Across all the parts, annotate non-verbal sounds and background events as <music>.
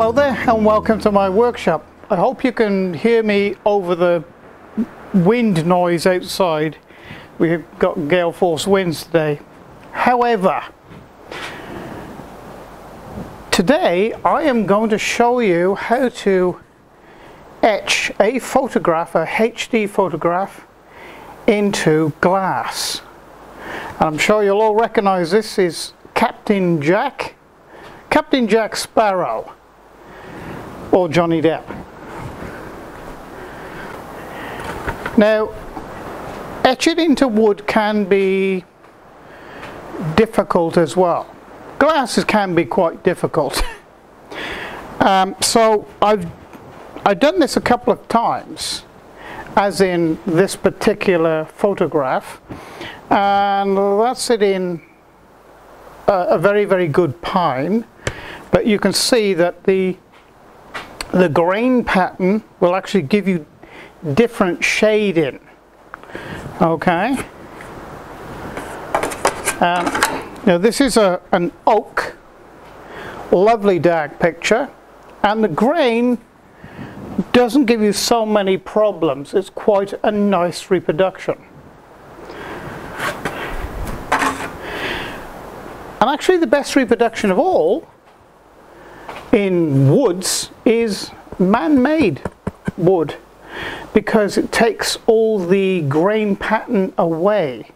Hello there and welcome to my workshop. I hope you can hear me over the wind noise outside. We've got gale force winds today. However, today I am going to show you how to etch a photograph, a HD photograph, into glass. And I'm sure you'll all recognize this is Captain Jack, Captain Jack Sparrow or Johnny Depp. Now, etching into wood can be difficult as well. Glasses can be quite difficult. <laughs> um, so I've I've done this a couple of times, as in this particular photograph, and that's it in a, a very very good pine. But you can see that the the grain pattern will actually give you different shading. Okay? Um, now this is a, an oak lovely dark picture and the grain doesn't give you so many problems. It's quite a nice reproduction. And actually the best reproduction of all in woods is man-made wood because it takes all the grain pattern away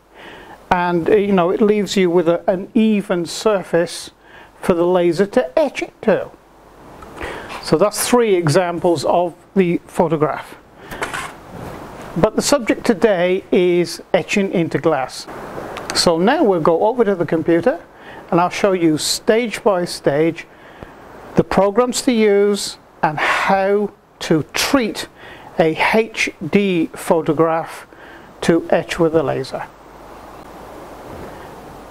and uh, you know it leaves you with a, an even surface for the laser to etch it to. So that's three examples of the photograph. But the subject today is etching into glass. So now we'll go over to the computer and I'll show you stage by stage the programs to use and how to treat a HD photograph to etch with a laser.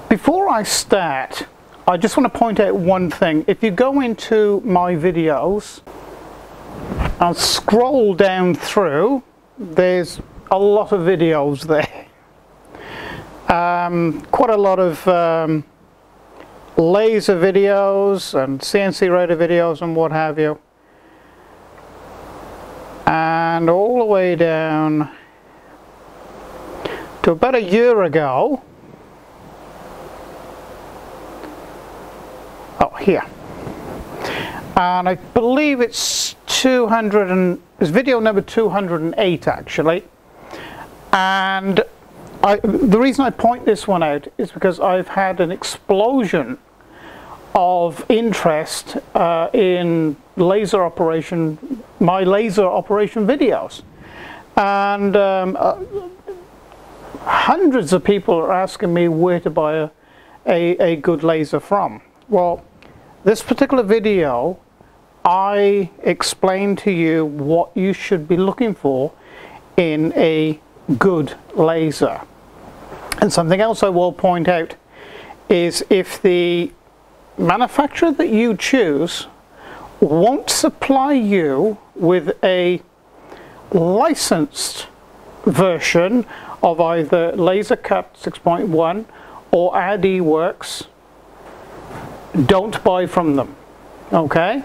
Before I start, I just want to point out one thing. If you go into my videos and scroll down through, there's a lot of videos there. Um, quite a lot of um, laser videos and CNC router videos and what have you. And all the way down to about a year ago, oh here, and I believe it's 200 and, it's video number 208 actually, and I, the reason I point this one out is because I've had an explosion of interest uh, in laser operation, my laser operation videos. And um, uh, hundreds of people are asking me where to buy a, a, a good laser from. Well, this particular video, I explain to you what you should be looking for in a good laser. And something else I will point out is if the manufacturer that you choose won't supply you with a licensed version of either LaserCut 6.1 or RDWorks, don't buy from them. Okay?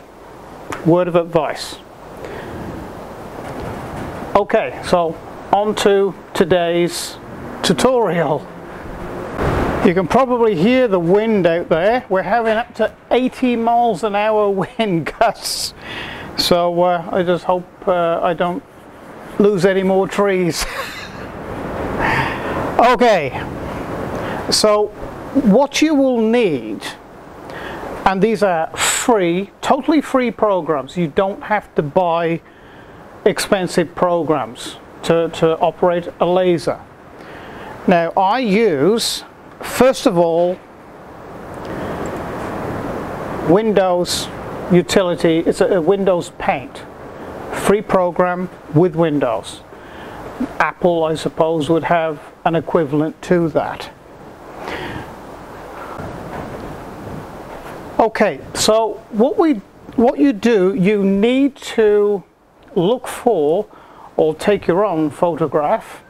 Word of advice. Okay, so on to today's tutorial. You can probably hear the wind out there. We're having up to 80 miles an hour <laughs> wind gusts. So uh, I just hope uh, I don't lose any more trees. <laughs> okay, so what you will need, and these are free, totally free programs. You don't have to buy expensive programs to, to operate a laser. Now I use, first of all, Windows utility, it's a, a Windows Paint, free program with Windows. Apple, I suppose, would have an equivalent to that. Okay, so what we what you do, you need to look for or take your own photograph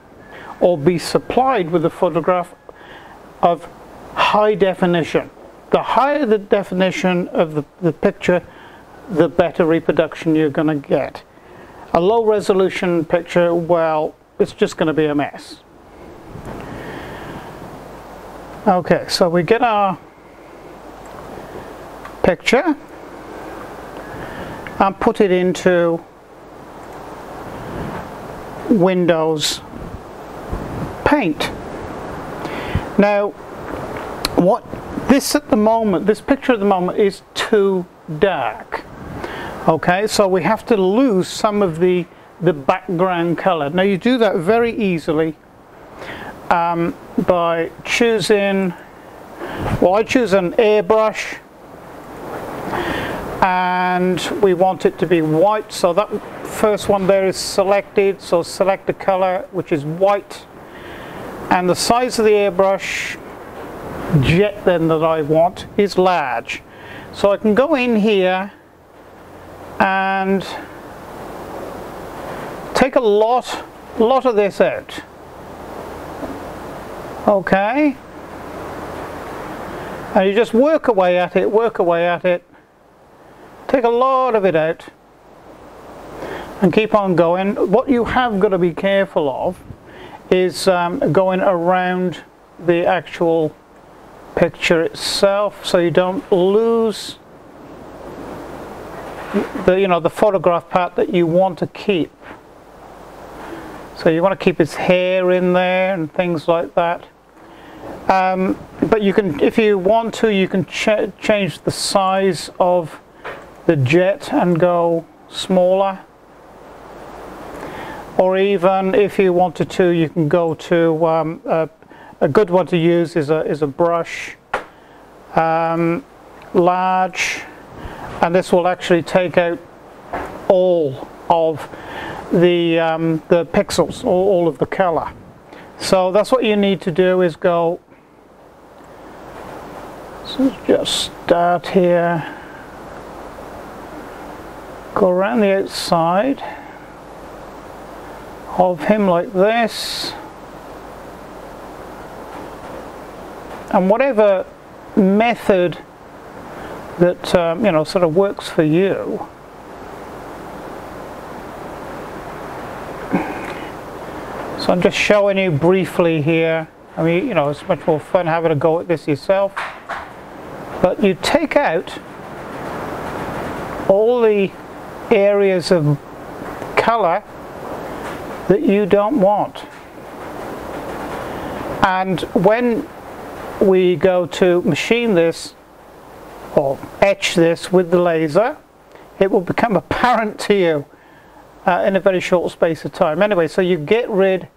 or be supplied with a photograph of high definition. The higher the definition of the, the picture, the better reproduction you're going to get. A low resolution picture, well, it's just going to be a mess. Okay, so we get our picture and put it into Windows Paint. Now, what this at the moment, this picture at the moment is too dark. Okay, so we have to lose some of the, the background color. Now you do that very easily um, by choosing, well I choose an airbrush and we want it to be white so that first one there is selected so select the color which is white and the size of the airbrush jet then that I want is large. So I can go in here and take a lot lot of this out. Okay. And you just work away at it work away at it. Take a lot of it out and keep on going. What you have got to be careful of is um, going around the actual picture itself so you don't lose the you know the photograph part that you want to keep. So you want to keep his hair in there and things like that. Um, but you can if you want to you can ch change the size of the jet and go smaller or even if you wanted to you can go to um, a, a, good one to use is a, is a brush um, large and this will actually take out all of the, um, the pixels, all, all of the color. So that's what you need to do is go, so just start here go around the outside of him like this. And whatever method that um, you know sort of works for you. So I'm just showing you briefly here. I mean you know it's much more fun having a go at this yourself. But you take out all the areas of color that you don't want. And when we go to machine this or etch this with the laser, it will become apparent to you uh, in a very short space of time. Anyway, so you get rid,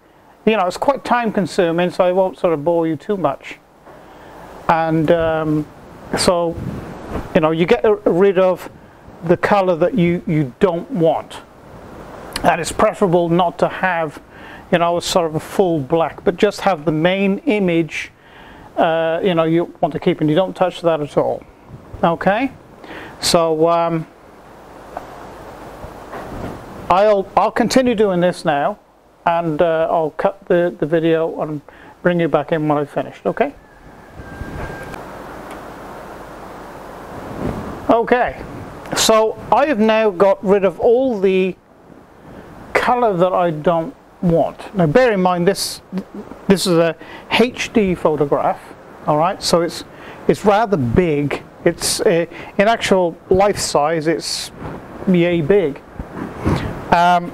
you know, it's quite time consuming, so I won't sort of bore you too much. And um, so, you know, you get rid of the color that you, you don't want. And it's preferable not to have, you know, sort of a full black, but just have the main image, uh, you know, you want to keep and you don't touch that at all. Okay? So, um, I'll, I'll continue doing this now and uh, I'll cut the, the video and bring you back in when I've finished, okay? Okay. So I have now got rid of all the color that I don't want. Now bear in mind this this is a HD photograph, all right? So it's it's rather big. It's uh, in actual life size. It's yay big. Um,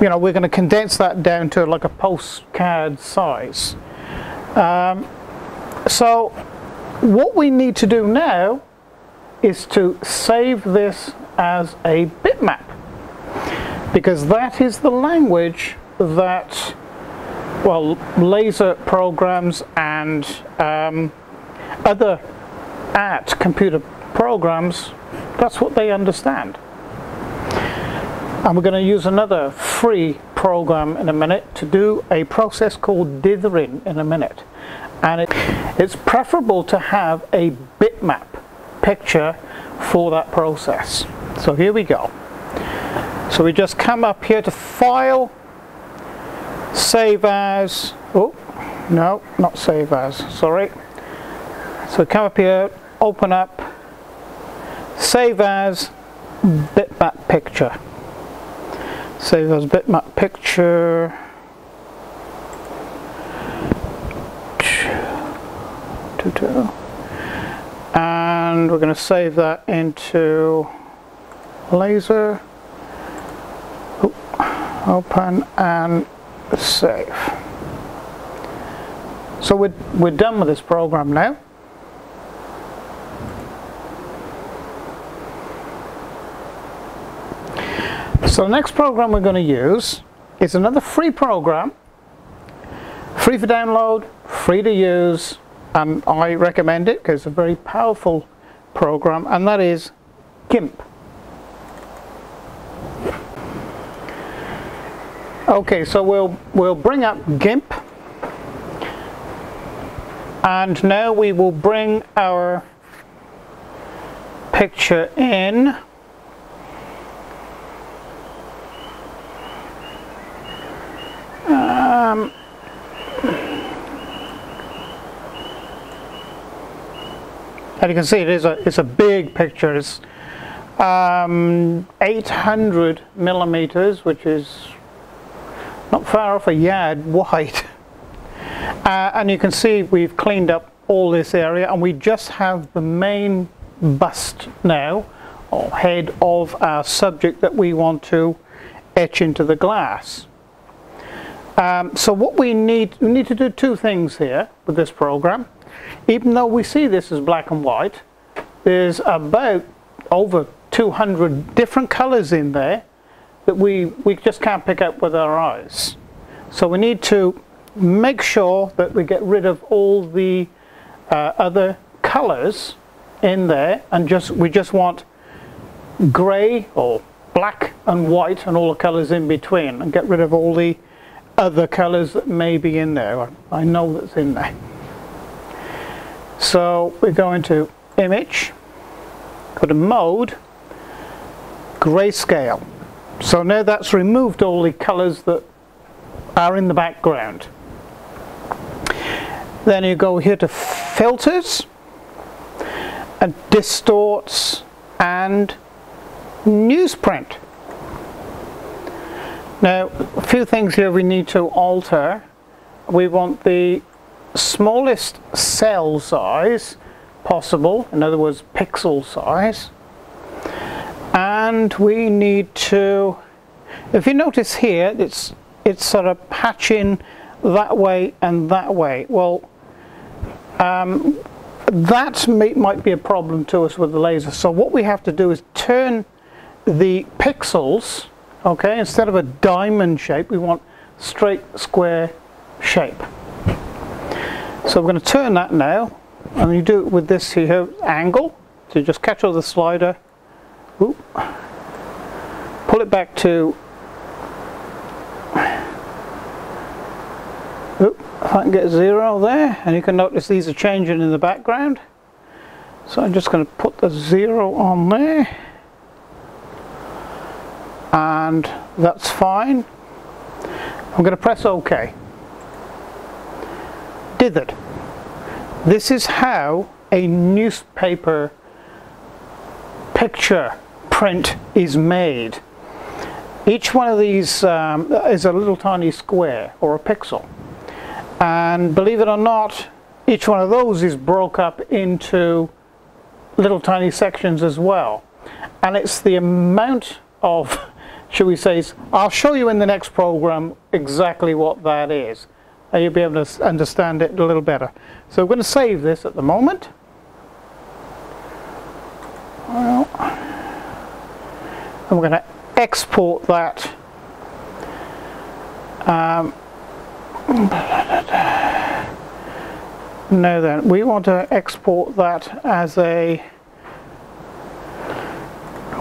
you know, we're going to condense that down to like a postcard size. Um, so what we need to do now is to save this as a bitmap because that is the language that well laser programs and um, other art computer programs that's what they understand and we're going to use another free program in a minute to do a process called dithering in a minute and it, it's preferable to have a bitmap picture for that process. So here we go. So we just come up here to File, Save As, oh, no, not Save As, sorry. So come up here, open up, Save As, bitmap picture. Save as bitmap picture. And we're going to save that into laser. Open and save. So we're, we're done with this program now. So the next program we're going to use is another free program, free for download, free to use, and I recommend it because it's a very powerful program, and that is GIMP. Okay, so we'll we'll bring up GIMP, and now we will bring our picture in. Um, and you can see it is a it's a big picture. It's um, 800 millimeters, which is not far off a yard wide. <laughs> Uh, and you can see we've cleaned up all this area, and we just have the main bust now, or head of our subject that we want to etch into the glass. Um, so what we need, we need to do two things here with this program. Even though we see this as black and white, there's about over 200 different colors in there that we, we just can't pick up with our eyes. So we need to make sure that we get rid of all the uh, other colors in there and just we just want grey or black and white and all the colors in between and get rid of all the other colors that may be in there. I know that's in there. So we go into image, go to mode, grayscale. So now that's removed all the colors that are in the background. Then you go here to filters and distorts and newsprint. Now, a few things here we need to alter. We want the smallest cell size possible, in other words, pixel size. And we need to, if you notice here, it's, it's sort of patching that way and that way. Well, um, that may, might be a problem to us with the laser. So what we have to do is turn the pixels Okay, instead of a diamond shape, we want straight square shape. So we're going to turn that now, and you do it with this here angle. So you just catch all the slider, Oop. pull it back to. Oop, if I can get zero there, and you can notice these are changing in the background. So I'm just going to put the zero on there and that's fine. I'm going to press OK. dithered. This is how a newspaper picture print is made. Each one of these um, is a little tiny square or a pixel. And believe it or not, each one of those is broke up into little tiny sections as well. And it's the amount of <laughs> should we say, I'll show you in the next program exactly what that is. And you'll be able to understand it a little better. So we're going to save this at the moment. Well, and we're going to export that. Um, now then, we want to export that as a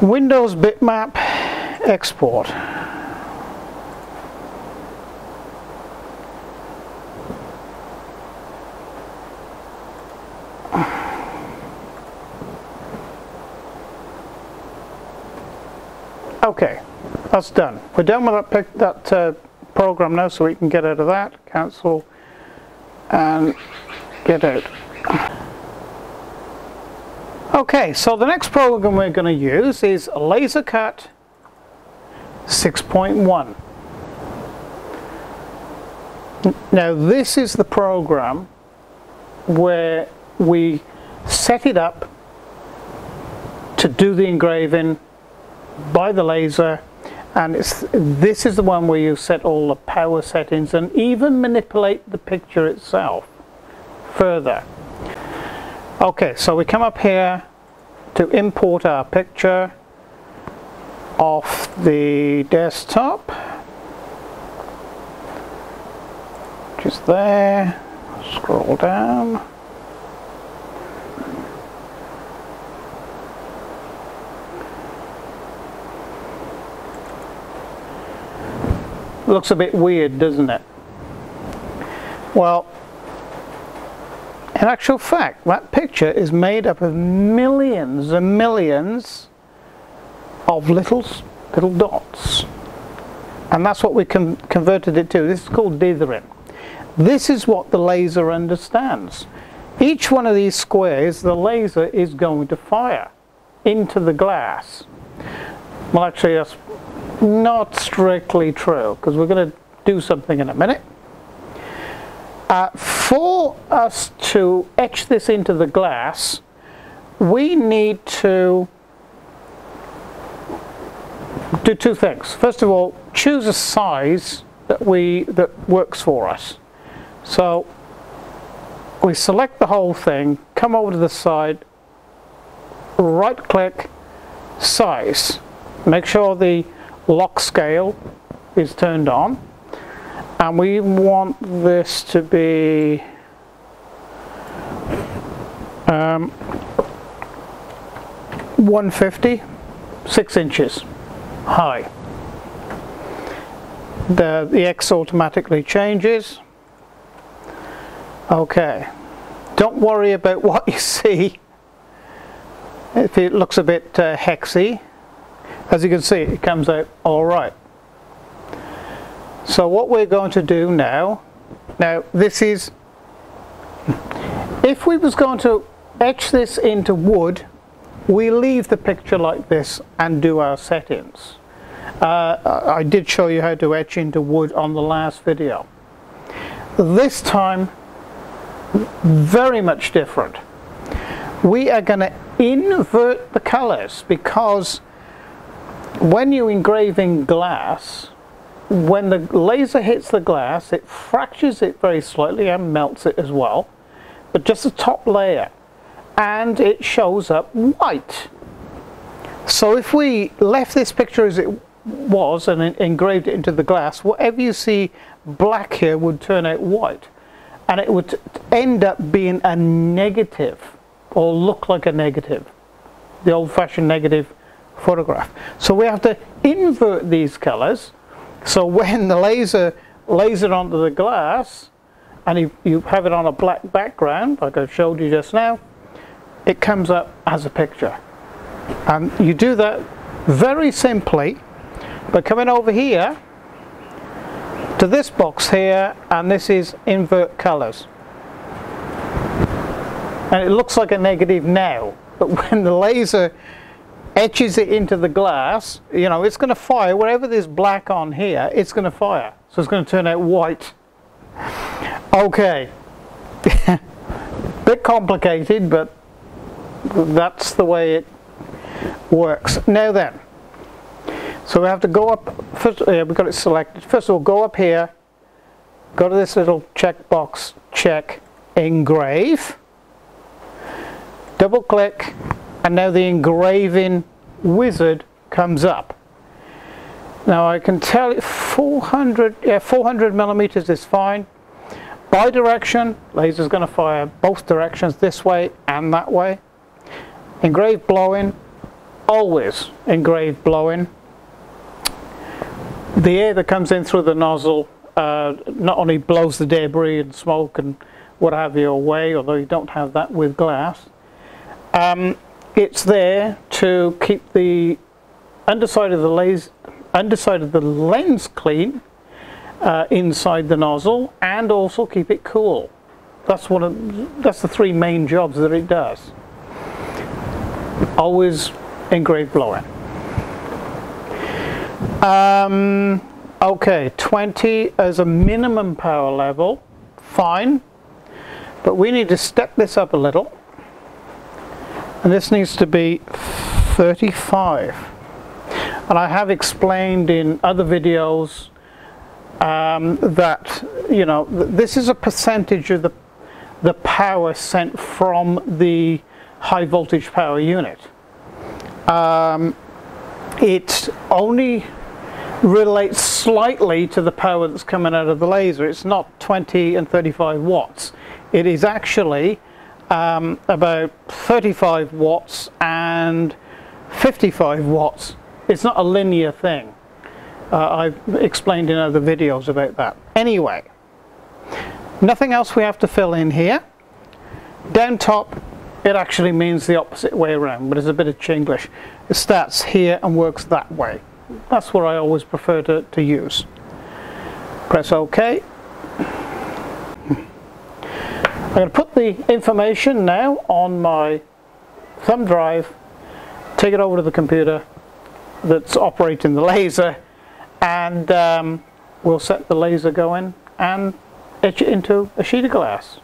Windows bitmap export. Okay, that's done. We're done with that, that uh, program now, so we can get out of that, cancel, and get out. Okay, so the next program we're going to use is LaserCut 6.1. Now this is the program where we set it up to do the engraving by the laser and it's this is the one where you set all the power settings and even manipulate the picture itself further. Okay, so we come up here to import our picture off the desktop. Is there. Scroll down looks a bit weird doesn't it? Well in actual fact that picture is made up of millions and millions of little little dots. And that's what we con converted it to. This is called dithering. This is what the laser understands. Each one of these squares the laser is going to fire into the glass. Well actually that's not strictly true because we're going to do something in a minute uh, for us to etch this into the glass we need to do two things. First of all, choose a size that we that works for us. So we select the whole thing, come over to the side, right click, size. Make sure the lock scale is turned on and we want this to be um, 150 6 inches high. The, the X automatically changes. Okay, don't worry about <laughs> what you see if it looks a bit uh, hexy. As you can see, it comes out all right. So what we're going to do now, now this is, if we was going to etch this into wood, we leave the picture like this and do our settings. Uh, I did show you how to etch into wood on the last video. This time, very much different. We are going to invert the colors because when you engrave in glass, when the laser hits the glass, it fractures it very slightly and melts it as well, but just the top layer and it shows up white. So if we left this picture as it was and engraved it into the glass, whatever you see black here would turn out white. And it would end up being a negative or look like a negative, the old-fashioned negative photograph. So we have to invert these colors. So when the laser laser onto the glass, and you, you have it on a black background, like I showed you just now, it comes up as a picture. And you do that very simply by coming over here to this box here and this is invert colors. And it looks like a negative now, but <laughs> when the laser etches it into the glass, you know, it's going to fire. Wherever there's black on here, it's going to fire. So it's going to turn out white. Okay. <laughs> Bit complicated, but that's the way it works. Now then, so we have to go up, first, we've got it selected. First of all, go up here, go to this little checkbox, check engrave, double click, and now the engraving wizard comes up. Now I can tell you 400, yeah, 400 millimeters is fine. Bi-direction, laser's going to fire both directions, this way and that way. Engrave blowing, always engrave blowing. The air that comes in through the nozzle uh, not only blows the debris and smoke and what have you away, although you don't have that with glass, um, it's there to keep the underside of the lens, underside of the lens clean uh, inside the nozzle and also keep it cool. That's one of that's the three main jobs that it does. always engraved blowing. Um, okay, 20 as a minimum power level, fine. But we need to step this up a little. And this needs to be 35. And I have explained in other videos um, that, you know, th this is a percentage of the, the power sent from the high voltage power unit. Um, it only relates slightly to the power that's coming out of the laser. It's not 20 and 35 watts. It is actually um, about 35 watts and 55 watts. It's not a linear thing. Uh, I've explained in other videos about that. Anyway, nothing else we have to fill in here. Down top, it actually means the opposite way around, but it's a bit of Chinglish. It starts here and works that way. That's what I always prefer to, to use. Press OK. I'm going to put the information now on my thumb drive, take it over to the computer that's operating the laser, and um, we'll set the laser going and etch it into a sheet of glass.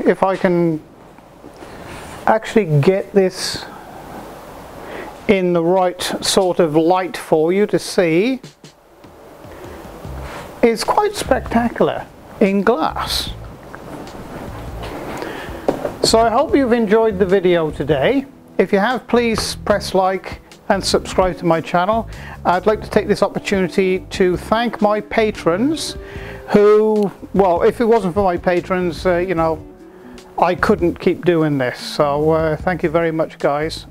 If I can actually get this in the right sort of light for you to see, is quite spectacular in glass. So I hope you've enjoyed the video today. If you have, please press like and subscribe to my channel. I'd like to take this opportunity to thank my patrons who, well, if it wasn't for my patrons, uh, you know, I couldn't keep doing this. So uh, thank you very much, guys.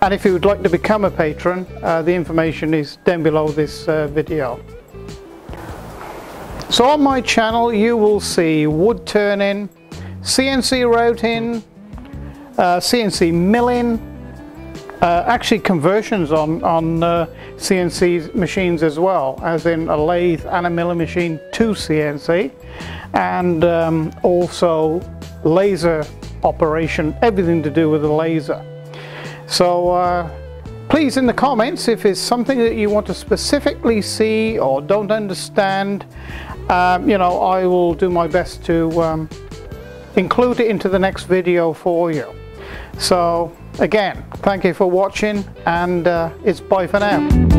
And if you would like to become a patron, uh, the information is down below this uh, video. So on my channel, you will see wood turning, CNC routing, CNC uh, milling, uh, actually conversions on, on uh, CNC machines as well, as in a lathe and a milling machine to CNC, and um, also laser operation, everything to do with the laser. So uh, please in the comments if it's something that you want to specifically see or don't understand, um, you know, I will do my best to um, include it into the next video for you. So again, thank you for watching and uh, it's bye for now.